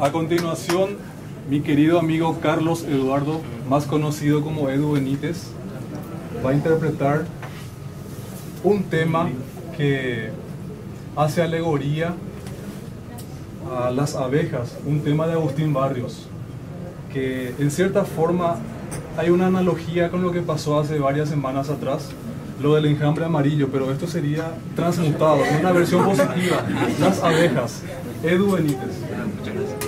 A continuación, mi querido amigo Carlos Eduardo, más conocido como Edu Benítez, va a interpretar un tema que hace alegoría a las abejas, un tema de Agustín Barrios, que en cierta forma hay una analogía con lo que pasó hace varias semanas atrás, lo del enjambre amarillo, pero esto sería transmutado en una versión positiva, las abejas. Edu Benítez.